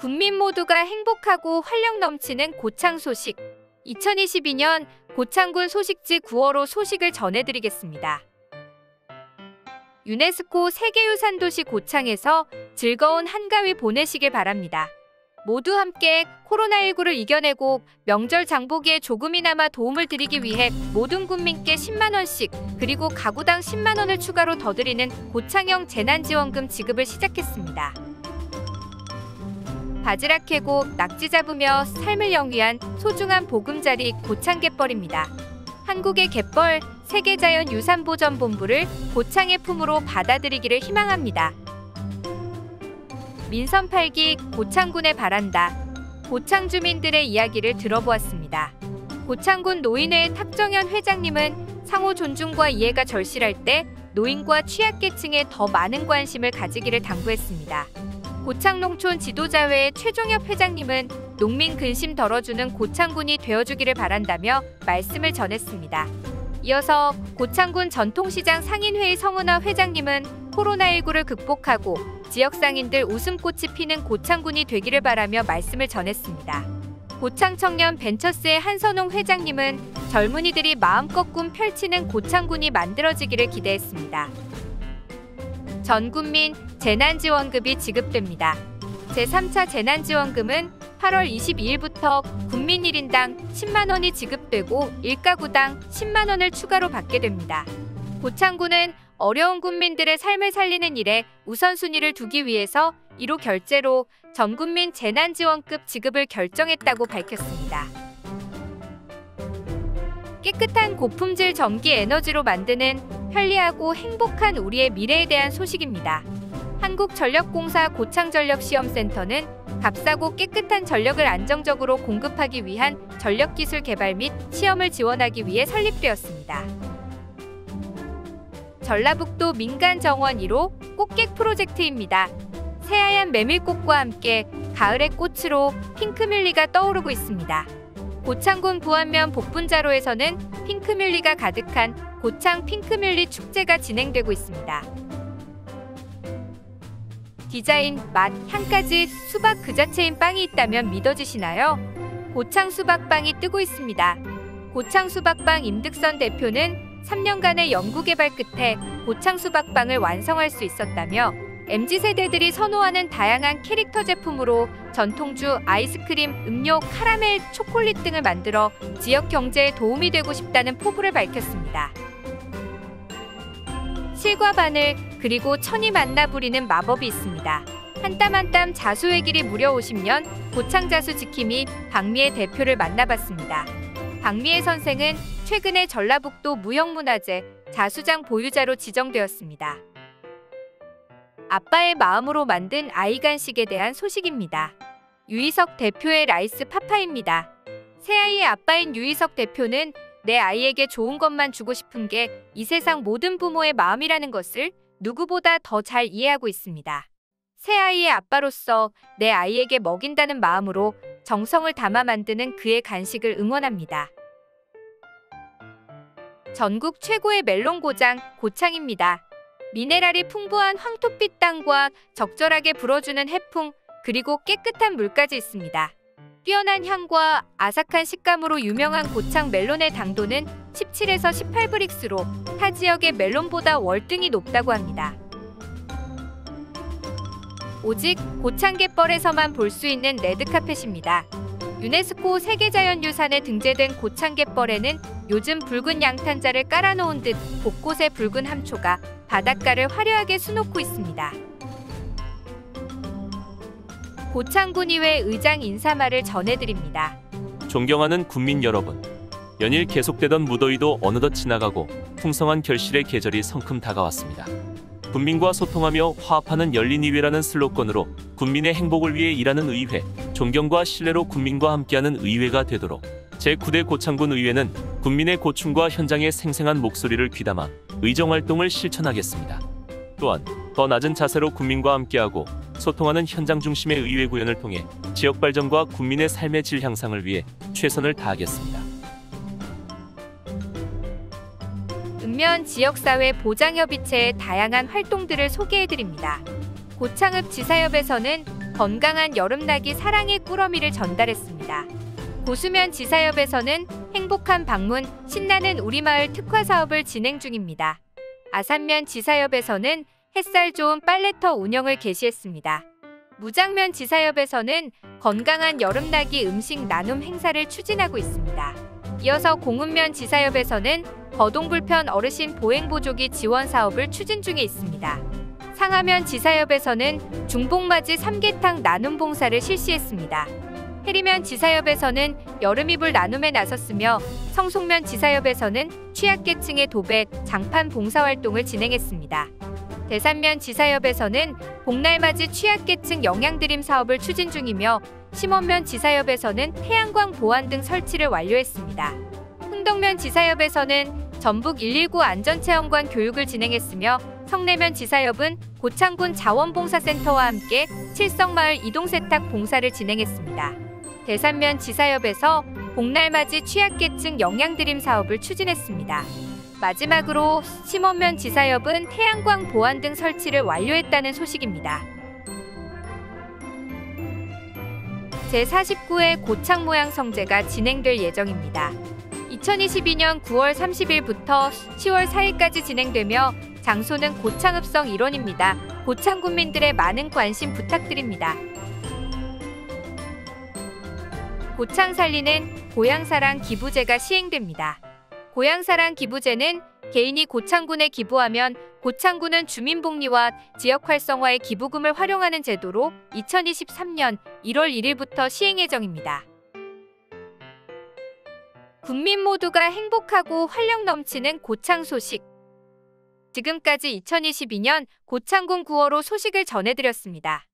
국민 모두가 행복하고 활력 넘치는 고창 소식. 2022년 고창군 소식지 9월호 소식을 전해드리겠습니다. 유네스코 세계유산 도시 고창에서 즐거운 한가위 보내시길 바랍니다. 모두 함께 코로나19를 이겨내고 명절 장보기에 조금이나마 도움을 드리기 위해 모든 국민께 10만원씩 그리고 가구당 10만원을 추가로 더 드리는 고창형 재난지원금 지급을 시작했습니다. 바지락 캐고 낙지 잡으며 삶을 영위한 소중한 보금자리 고창갯벌입니다. 한국의 갯벌 세계자연유산보전본부를 고창의 품으로 받아들이기를 희망합니다. 민선 8기 고창군의 바란다. 고창 주민들의 이야기를 들어보았습니다. 고창군 노인회 탁정현 회장님은 상호 존중과 이해가 절실할 때 노인과 취약계층에 더 많은 관심을 가지기를 당부했습니다. 고창농촌 지도자회 최종엽 회장님은 농민 근심 덜어주는 고창군이 되어주기를 바란다며 말씀을 전했습니다. 이어서 고창군 전통시장 상인회의 성은아 회장님은 코로나19를 극복하고 지역 상인들 웃음꽃이 피는 고창군이 되기를 바라며 말씀을 전했습니다. 고창 청년 벤처스의 한선홍 회장님은 젊은이들이 마음껏 꿈 펼치는 고창군이 만들어지기를 기대했습니다. 전 국민 재난지원금이 지급됩니다. 제3차 재난지원금은 8월 22일부터 국민 1인당 10만 원이 지급되고 1가구당 10만 원을 추가로 받게 됩니다. 고창군은 어려운 국민들의 삶을 살리는 일에 우선순위를 두기 위해서 1호 결제로 전 국민 재난지원급 지급을 결정했다고 밝혔습니다. 깨끗한 고품질 전기 에너지로 만드는 편리하고 행복한 우리의 미래에 대한 소식입니다. 한국전력공사 고창전력시험센터는 값싸고 깨끗한 전력을 안정적으로 공급하기 위한 전력기술 개발 및 시험을 지원하기 위해 설립되었습니다. 전라북도 민간정원 1호 꽃객 프로젝트입니다. 새하얀 메밀꽃과 함께 가을의 꽃으로 핑크뮬리가 떠오르고 있습니다. 고창군 부안면 복분자로에서는 핑크뮬리가 가득한 고창 핑크뮬리 축제가 진행되고 있습니다. 디자인, 맛, 향까지 수박 그 자체인 빵이 있다면 믿어지시나요? 고창 수박빵이 뜨고 있습니다. 고창 수박빵 임득선 대표는 3년간의 연구 개발 끝에 고창 수박빵을 완성할 수 있었다며 MZ세대들이 선호하는 다양한 캐릭터 제품으로 전통주, 아이스크림, 음료, 카라멜, 초콜릿 등을 만들어 지역 경제에 도움이 되고 싶다는 포부를 밝혔습니다. 실과 바늘, 그리고 천이 만나 부리는 마법이 있습니다. 한 땀 한 땀 자수의 길이 무려 50년 고창자수 지킴이 박미의 대표를 만나봤습니다. 박미의 선생은 최근에 전라북도 무형문화재 자수장 보유자로 지정되었습니다. 아빠의 마음으로 만든 아이 간식에 대한 소식입니다. 유희석 대표의 라이스 파파입니다. 세 아이의 아빠인 유희석 대표는 내 아이에게 좋은 것만 주고 싶은 게 이 세상 모든 부모의 마음이라는 것을 누구보다 더 잘 이해하고 있습니다. 세 아이의 아빠로서 내 아이에게 먹인다는 마음으로 정성을 담아 만드는 그의 간식을 응원합니다. 전국 최고의 멜론 고장 고창입니다. 미네랄이 풍부한 황토빛 땅과 적절하게 불어주는 해풍 그리고 깨끗한 물까지 있습니다. 뛰어난 향과 아삭한 식감으로 유명한 고창 멜론의 당도는 17에서 18브릭스로 타 지역의 멜론보다 월등히 높다고 합니다. 오직 고창갯벌에서만 볼 수 있는 레드카펫입니다. 유네스코 세계자연유산에 등재된 고창갯벌에는 요즘 붉은 양탄자를 깔아놓은 듯 곳곳에 붉은 함초가 바닷가를 화려하게 수놓고 있습니다. 고창군의회 의장 인사말을 전해드립니다. 존경하는 국민 여러분. 연일 계속되던 무더위도 어느덧 지나가고 풍성한 결실의 계절이 성큼 다가왔습니다. 국민과 소통하며 화합하는 열린의회라는 슬로건으로 국민의 행복을 위해 일하는 의회, 존경과 신뢰로 국민과 함께하는 의회가 되도록 제9대 고창군 의회는 국민의 고충과 현장의 생생한 목소리를 귀담아 의정 활동을 실천하겠습니다. 또한 더 낮은 자세로 국민과 함께하고 소통하는 현장 중심의 의회 구현을 통해 지역 발전과 국민의 삶의 질 향상을 위해 최선을 다하겠습니다. 읍면 지역사회 보장협의체의 다양한 활동들을 소개해드립니다. 고창읍 지사협에서는 건강한 여름나기 사랑의 꾸러미를 전달했습니다. 고수면 지사협에서는 행복한 방문, 신나는 우리 마을 특화 사업을 진행 중입니다. 아산면 지사협에서는 햇살 좋은 빨래터 운영을 개시했습니다. 무장면 지사협에서는 건강한 여름나기 음식 나눔 행사를 추진하고 있습니다. 이어서 공읍면 지사협에서는 거동불편 어르신 보행보조기 지원 사업을 추진 중에 있습니다. 상하면 지사협에서는 중복맞이 삼계탕 나눔 봉사를 실시했습니다. 해리면 지사협에서는 여름이불 나눔에 나섰으며 성송면 지사협에서는 취약계층의 도배, 장판 봉사활동을 진행했습니다. 대산면 지사협에서는 복날맞이 취약계층 영양드림 사업을 추진 중이며 심원면 지사협에서는 태양광 보안 등 설치를 완료했습니다. 흥덕면 지사협에서는 전북 119 안전체험관 교육을 진행했으며 성내면 지사협은 고창군 자원봉사센터와 함께 칠성마을 이동세탁 봉사를 진행했습니다. 대산면 지사협에서 복날맞이 취약계층 영양드림 사업을 추진했습니다. 마지막으로 심원면 지사협은 태양광 보안 등 설치를 완료했다는 소식입니다. 제49회 고창 모양 성제가 진행될 예정입니다. 2022년 9월 30일부터 10월 4일까지 진행되며 장소는 고창읍성 일원입니다. 고창 군민들의 많은 관심 부탁드립니다. 고창 살리는 고향사랑 기부제가 시행됩니다. 고향사랑 기부제는 개인이 고창군에 기부하면 고창군은 주민복리와 지역 활성화에 기부금을 활용하는 제도로 2023년 1월 1일부터 시행 예정입니다. 국민 모두가 행복하고 활력 넘치는 고창 소식. 지금까지 2022년 고창군 9월호 소식을 전해드렸습니다.